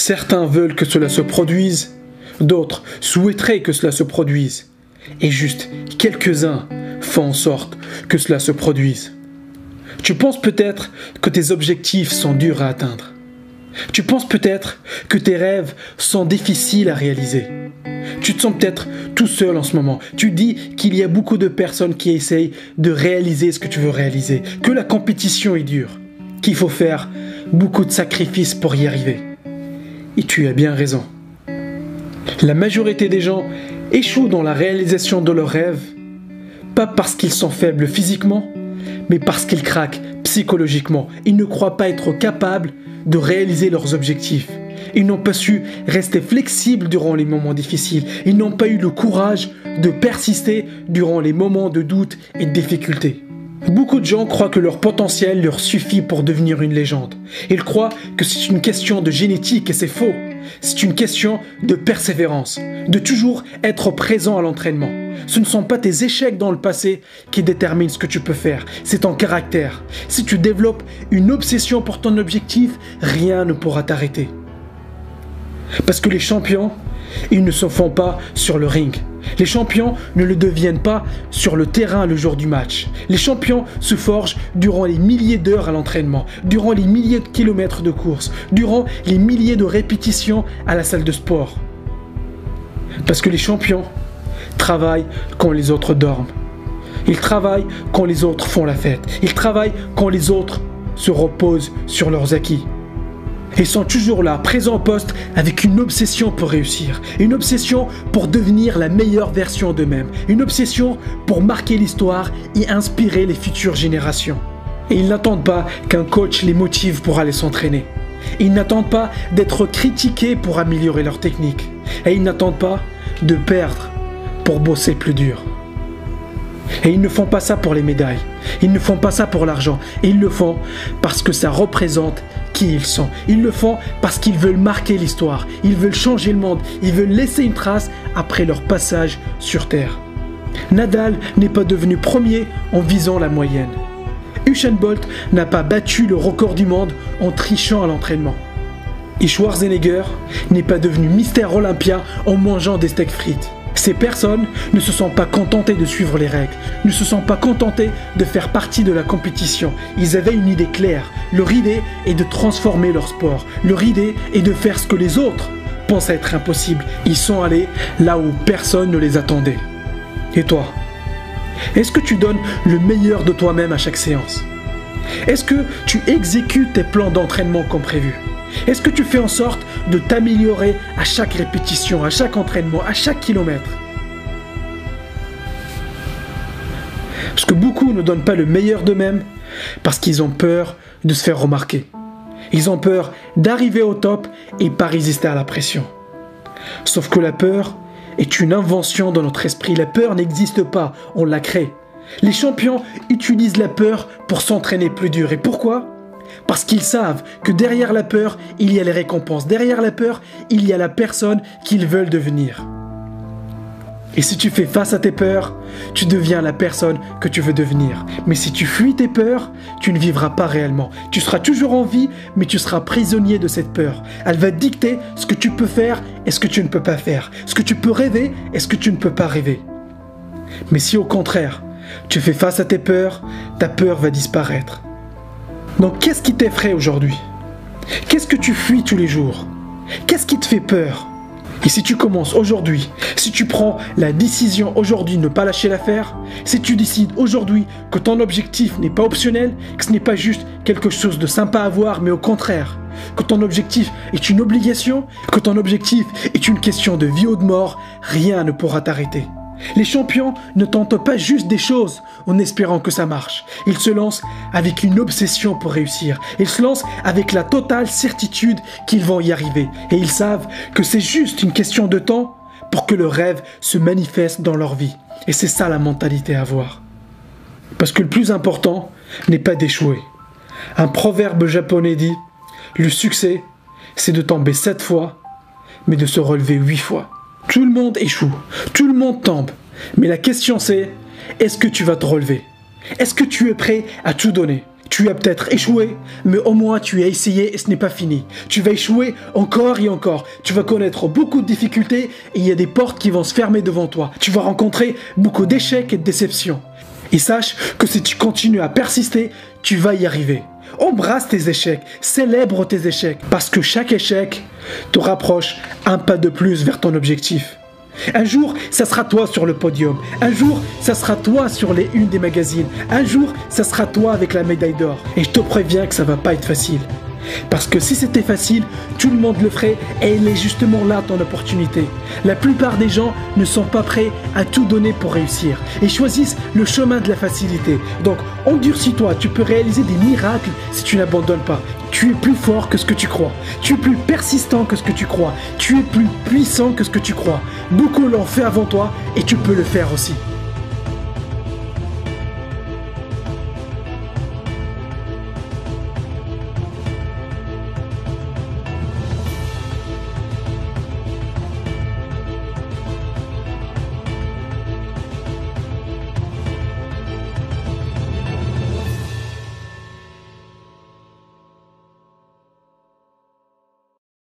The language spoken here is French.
Certains veulent que cela se produise, d'autres souhaiteraient que cela se produise, et juste quelques-uns font en sorte que cela se produise. Tu penses peut-être que tes objectifs sont durs à atteindre. Tu penses peut-être que tes rêves sont difficiles à réaliser. Tu te sens peut-être tout seul en ce moment. Tu dis qu'il y a beaucoup de personnes qui essayent de réaliser ce que tu veux réaliser, que la compétition est dure, qu'il faut faire beaucoup de sacrifices pour y arriver. Et tu as bien raison. La majorité des gens échouent dans la réalisation de leurs rêves, pas parce qu'ils sont faibles physiquement, mais parce qu'ils craquent psychologiquement. Ils ne croient pas être capables de réaliser leurs objectifs. Ils n'ont pas su rester flexibles durant les moments difficiles. Ils n'ont pas eu le courage de persister durant les moments de doute et de difficulté. Beaucoup de gens croient que leur potentiel leur suffit pour devenir une légende. Ils croient que c'est une question de génétique et c'est faux. C'est une question de persévérance, de toujours être présent à l'entraînement. Ce ne sont pas tes échecs dans le passé qui déterminent ce que tu peux faire, c'est ton caractère. Si tu développes une obsession pour ton objectif, rien ne pourra t'arrêter. Parce que les champions, ils ne se font pas sur le ring. Les champions ne le deviennent pas sur le terrain le jour du match. Les champions se forgent durant les milliers d'heures à l'entraînement, durant les milliers de kilomètres de course, durant les milliers de répétitions à la salle de sport. Parce que les champions travaillent quand les autres dorment. Ils travaillent quand les autres font la fête. Ils travaillent quand les autres se reposent sur leurs acquis. Ils sont toujours là, présents au poste, avec une obsession pour réussir, une obsession pour devenir la meilleure version d'eux-mêmes, une obsession pour marquer l'histoire et inspirer les futures générations. Et ils n'attendent pas qu'un coach les motive pour aller s'entraîner. Ils n'attendent pas d'être critiqués pour améliorer leur technique. Et ils n'attendent pas de perdre pour bosser plus dur. Et ils ne font pas ça pour les médailles. Ils ne font pas ça pour l'argent. Ils le font parce que ça représente ils le font parce qu'ils veulent marquer l'histoire. Ils veulent changer le monde. Ils veulent laisser une trace après leur passage sur Terre. Nadal n'est pas devenu premier en visant la moyenne. Usain Bolt n'a pas battu le record du monde en trichant à l'entraînement. Et Schwarzenegger n'est pas devenu mystère Olympia en mangeant des steaks frites. Ces personnes ne se sont pas contentées de suivre les règles, ne se sont pas contentées de faire partie de la compétition. Ils avaient une idée claire. Leur idée est de transformer leur sport. Leur idée est de faire ce que les autres pensent être impossible. Ils sont allés là où personne ne les attendait. Et toi Est-ce que tu donnes le meilleur de toi-même à chaque séance? Est-ce que tu exécutes tes plans d'entraînement comme prévu? Est-ce que tu fais en sorte de t'améliorer à chaque répétition, à chaque entraînement, à chaque kilomètre? Parce que beaucoup ne donnent pas le meilleur d'eux-mêmes parce qu'ils ont peur de se faire remarquer. Ils ont peur d'arriver au top et pas résister à la pression. Sauf que la peur est une invention dans notre esprit. La peur n'existe pas, on la crée. Les champions utilisent la peur pour s'entraîner plus dur. Et pourquoi? Parce qu'ils savent que derrière la peur, il y a les récompenses. Derrière la peur, il y a la personne qu'ils veulent devenir. Et si tu fais face à tes peurs, tu deviens la personne que tu veux devenir. Mais si tu fuis tes peurs, tu ne vivras pas réellement. Tu seras toujours en vie, mais tu seras prisonnier de cette peur. Elle va dicter ce que tu peux faire et ce que tu ne peux pas faire. Ce que tu peux rêver et ce que tu ne peux pas rêver. Mais si au contraire, tu fais face à tes peurs, ta peur va disparaître. Donc qu'est-ce qui t'effraie aujourd'hui? Qu'est-ce que tu fuis tous les jours? Qu'est-ce qui te fait peur? Et si tu commences aujourd'hui, si tu prends la décision aujourd'hui de ne pas lâcher l'affaire, si tu décides aujourd'hui que ton objectif n'est pas optionnel, que ce n'est pas juste quelque chose de sympa à voir, mais au contraire, que ton objectif est une obligation, que ton objectif est une question de vie ou de mort, rien ne pourra t'arrêter. Les champions ne tentent pas juste des choses en espérant que ça marche. Ils se lancent avec une obsession pour réussir. Ils se lancent avec la totale certitude qu'ils vont y arriver. Et ils savent que c'est juste une question de temps pour que le rêve se manifeste dans leur vie. Et c'est ça la mentalité à avoir. Parce que le plus important n'est pas d'échouer. Un proverbe japonais dit, le succès, c'est de tomber sept fois, mais de se relever huit fois. Tout le monde échoue, tout le monde tombe. Mais la question c'est, est-ce que tu vas te relever? Est-ce que tu es prêt à tout donner? Tu as peut-être échoué, mais au moins tu as essayé et ce n'est pas fini. Tu vas échouer encore et encore. Tu vas connaître beaucoup de difficultés et il y a des portes qui vont se fermer devant toi. Tu vas rencontrer beaucoup d'échecs et de déceptions. Et sache que si tu continues à persister, tu vas y arriver. Embrasse tes échecs, célèbre tes échecs, parce que chaque échec te rapproche un pas de plus vers ton objectif. Un jour, ça sera toi sur le podium. Un jour, ça sera toi sur les unes des magazines. Un jour, ça sera toi avec la médaille d'or. Et je te préviens que ça va pas être facile. Parce que si c'était facile, tout le monde le ferait et il est justement là ton opportunité. La plupart des gens ne sont pas prêts à tout donner pour réussir et choisissent le chemin de la facilité. Donc endurcis-toi, tu peux réaliser des miracles si tu n'abandonnes pas. Tu es plus fort que ce que tu crois. Tu es plus persistant que ce que tu crois. Tu es plus puissant que ce que tu crois. Beaucoup l'ont fait avant toi et tu peux le faire aussi.